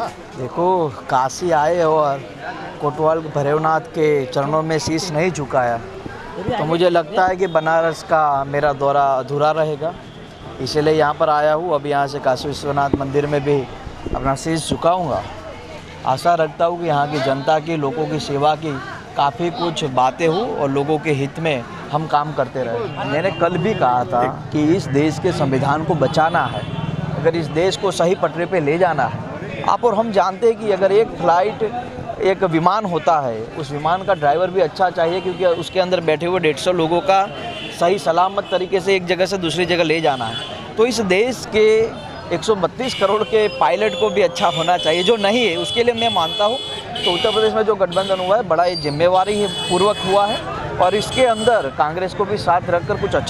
देखो, काशी आए और कोटवाल भैरवनाथ के चरणों में शीश नहीं झुकाया। तो मुझे लगता है कि बनारस का मेरा दौरा अधूरा रहेगा। इसीलिए यहाँ पर आया हूँ। अब यहाँ से काशी विश्वनाथ मंदिर में भी अपना शीश झुकाऊँगा। आशा रखता हूँ कि यहाँ की जनता की, लोगों की सेवा की काफ़ी कुछ बातें हो और लोगों के हित में हम काम करते रहे। मैंने कल भी कहा था कि इस देश के संविधान को बचाना है। अगर इस देश को सही पटरे पे ले जाना है आप और हम जानते हैं कि अगर एक फ़्लाइट, एक विमान होता है, उस विमान का ड्राइवर भी अच्छा चाहिए क्योंकि उसके अंदर बैठे हुए डेढ़ सौ लोगों का सही सलामत तरीके से एक जगह से दूसरी जगह ले जाना है। तो इस देश के 132 करोड़ के पायलट को भी अच्छा होना चाहिए। जो नहीं है, उसके लिए मैं मानता हूँ तो उत्तर प्रदेश में जो गठबंधन हुआ है, बड़ा ये जिम्मेवारी पूर्वक हुआ है और इसके अंदर कांग्रेस को भी साथ रखकर कुछ अच्छा